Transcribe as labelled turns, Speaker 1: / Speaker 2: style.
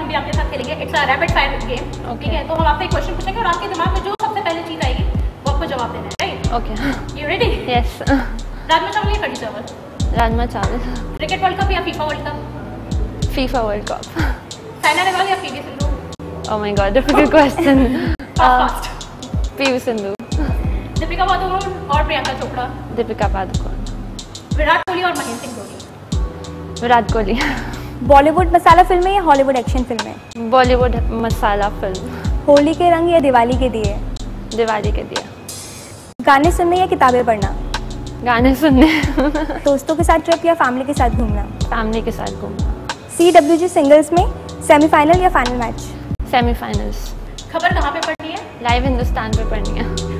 Speaker 1: भी आपके साथ खेलेंगे। It's a rapid fire game. ठीक है? तो हम आपसे एक क्वेश्चन पूछेंगे और आपके दिमाग में जो सबसे पहले चीज़ आएगी वो आपको जवाब देना है right
Speaker 2: okay
Speaker 1: you ready
Speaker 2: yes
Speaker 1: rajma chawal या kadhi chawal?
Speaker 2: Rajma chawal.
Speaker 1: Cricket World Cup या FIFA World Cup
Speaker 2: FIFA World Cup
Speaker 1: Saina Nehwal या PV Sindhu
Speaker 2: oh my god difficult question PV Sindhu
Speaker 1: Deepika Padukone और प्रियंका चोपड़ा
Speaker 2: दीपिका पादुकोण
Speaker 1: विराट कोहली और महेंद्र सिंह धोनी
Speaker 2: विराट कोहली
Speaker 3: बॉलीवुड मसाला फ़िल्में या Hollywood action फ़िल्में
Speaker 2: बॉलीवुड मसाला film.
Speaker 3: Holi के रंग या दिवाली के दिए?
Speaker 2: दिवाली के दिए।
Speaker 3: गाने सुनने या किताबें पढ़ना?
Speaker 2: गाने सुनने।
Speaker 3: दोस्तों के साथ ट्रिप या फैमिली के साथ घूमना?
Speaker 2: फैमिली के साथ घूमना।
Speaker 3: सी डब्ल्यू जी सिंगल्स में सेमीफाइनल या फाइनल मैच
Speaker 2: सेमीफाइनल्स
Speaker 1: खबर कहाँ पे पढ़नी है?
Speaker 2: लाइव हिंदुस्तान पे पढ़नी है।